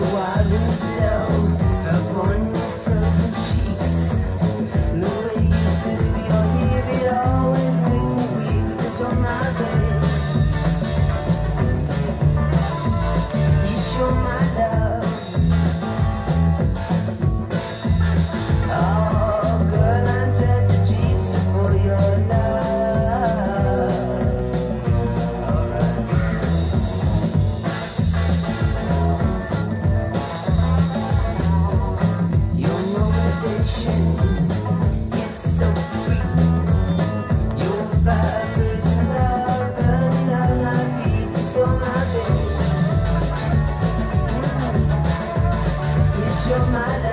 Why lose inspired. You're my.